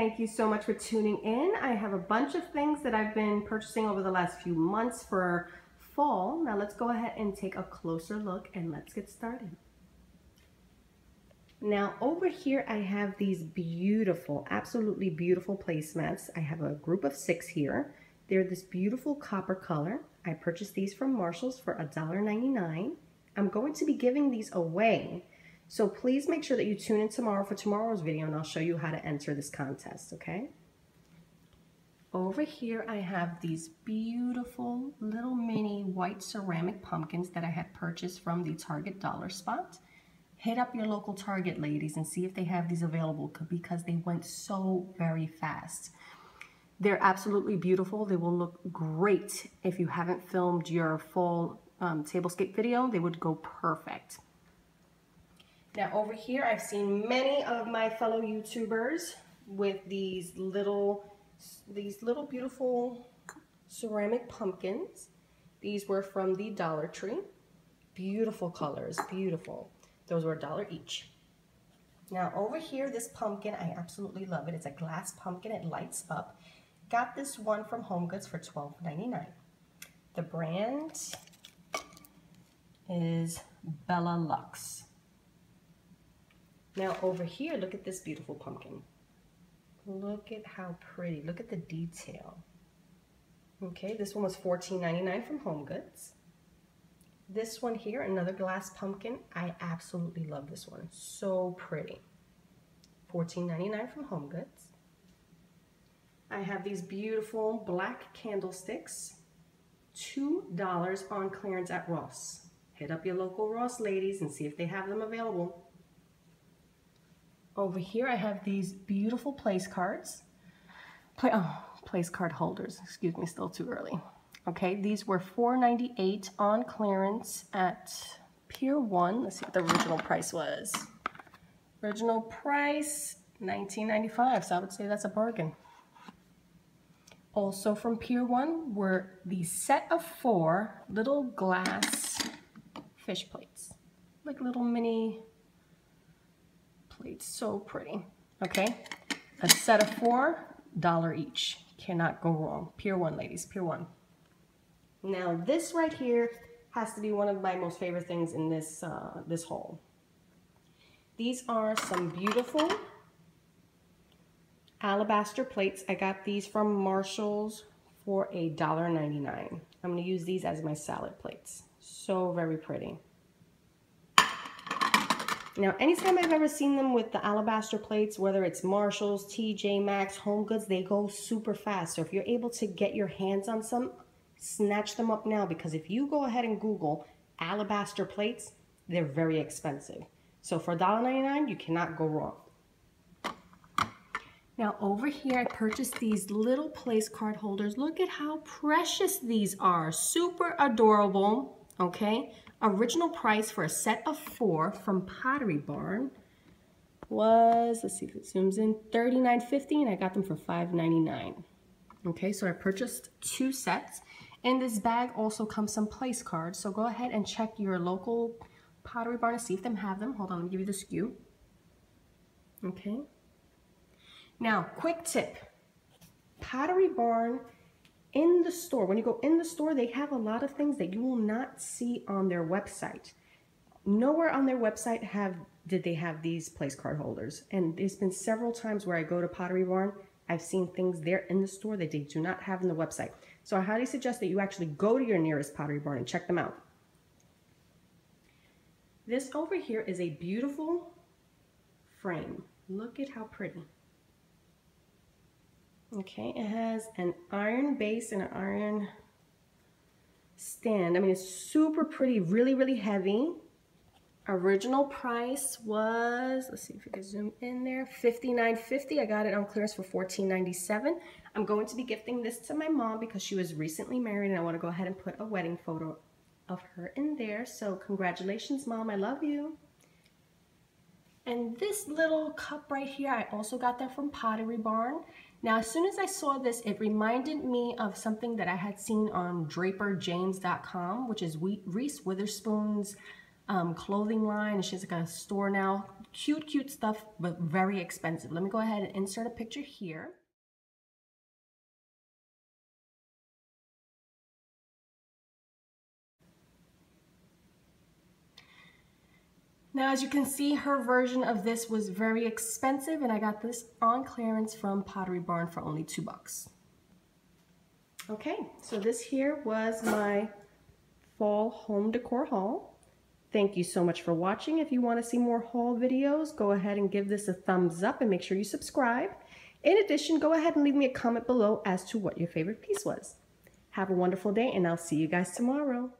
Thank you so much for tuning in. I have a bunch of things that I've been purchasing over the last few months for fall. Now let's go ahead and take a closer look and let's get started. Now over here I have these beautiful, absolutely beautiful placemats. I have a group of six here. They're this beautiful copper color. I purchased these from Marshall's for $1.99. I'm going to be giving these away. So please make sure that you tune in tomorrow for tomorrow's video and I'll show you how to enter this contest, okay? Over here I have these beautiful little mini white ceramic pumpkins that I had purchased from the Target Dollar Spot. Hit up your local Target ladies and see if they have these available because they went so very fast. They're absolutely beautiful. They will look great if you haven't filmed your full um, tablescape video. They would go perfect. Now over here, I've seen many of my fellow YouTubers with these little, these little beautiful ceramic pumpkins. These were from the Dollar Tree. Beautiful colors, beautiful. Those were a dollar each. Now over here, this pumpkin, I absolutely love it. It's a glass pumpkin, it lights up. Got this one from Home Goods for $12.99. The brand is Bella Lux. Now over here, look at this beautiful pumpkin. Look at how pretty. Look at the detail. Okay, this one was $14.99 from Home Goods. This one here, another glass pumpkin. I absolutely love this one. So pretty. $14.99 from Home Goods. I have these beautiful black candlesticks. $2 on clearance at Ross. Hit up your local Ross ladies and see if they have them available. Over here I have these beautiful place cards. Oh, place card holders, excuse me, still too early. Okay, these were $4.98 on clearance at Pier 1. Let's see what the original price was. Original price, $19.95, so I would say that's a bargain. Also from Pier 1 were the set of four little glass fish plates. Like little mini plates. So pretty. Okay. A set of four, dollar each. Cannot go wrong. Pier 1, ladies. Pier 1. Now this right here has to be one of my most favorite things in this, uh, this haul. These are some beautiful alabaster plates. I got these from Marshall's for a $1.99. I'm going to use these as my salad plates. So very pretty. Now, anytime I've ever seen them with the alabaster plates, whether it's Marshall's, TJ Maxx, Home Goods, they go super fast. So if you're able to get your hands on some, snatch them up now because if you go ahead and Google alabaster plates, they're very expensive. So for $1.99, you cannot go wrong. Now over here, I purchased these little place card holders. Look at how precious these are. Super adorable, okay? Original price for a set of four from Pottery Barn was, let's see if it zooms in, $39.50 and I got them for $5.99. Okay, so I purchased two sets. In this bag also comes some place cards. So go ahead and check your local Pottery Barn to see if them have them. Hold on, let me give you the SKU. Okay. Now, quick tip. Pottery Barn in the store, when you go in the store, they have a lot of things that you will not see on their website. Nowhere on their website have did they have these place card holders. And there's been several times where I go to Pottery Barn, I've seen things there in the store that they do not have in the website. So I highly suggest that you actually go to your nearest Pottery Barn and check them out. This over here is a beautiful frame. Look at how pretty. Okay, it has an iron base and an iron stand. I mean, it's super pretty, really, really heavy. Original price was, let's see if we can zoom in there, $59.50. I got it on clearance for $14.97. I'm going to be gifting this to my mom because she was recently married and I want to go ahead and put a wedding photo of her in there. So congratulations, mom. I love you. And this little cup right here, I also got that from Pottery Barn. Now, as soon as I saw this, it reminded me of something that I had seen on draperjames.com, which is Reese Witherspoon's um, clothing line. She has like a store now. Cute, cute stuff, but very expensive. Let me go ahead and insert a picture here. Now, as you can see, her version of this was very expensive, and I got this on clearance from Pottery Barn for only two bucks. Okay, so this here was my fall home decor haul. Thank you so much for watching. If you want to see more haul videos, go ahead and give this a thumbs up and make sure you subscribe. In addition, go ahead and leave me a comment below as to what your favorite piece was. Have a wonderful day, and I'll see you guys tomorrow.